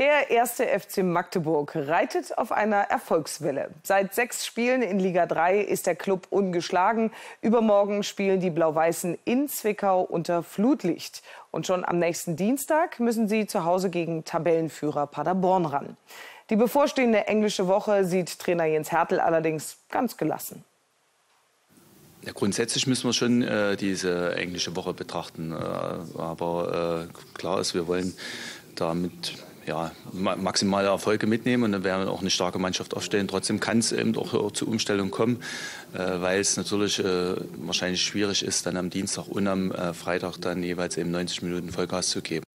Der erste FC Magdeburg reitet auf einer Erfolgswelle. Seit sechs Spielen in Liga 3 ist der Club ungeschlagen. Übermorgen spielen die Blau-Weißen in Zwickau unter Flutlicht. Und schon am nächsten Dienstag müssen sie zu Hause gegen Tabellenführer Paderborn ran. Die bevorstehende englische Woche sieht Trainer Jens Hertel allerdings ganz gelassen. Ja, grundsätzlich müssen wir schon äh, diese englische Woche betrachten. Äh, aber äh, klar ist, wir wollen damit ja, maximale Erfolge mitnehmen und dann werden wir auch eine starke Mannschaft aufstellen. Trotzdem kann es eben auch zu Umstellungen kommen, äh, weil es natürlich äh, wahrscheinlich schwierig ist, dann am Dienstag und am äh, Freitag dann jeweils eben 90 Minuten Vollgas zu geben.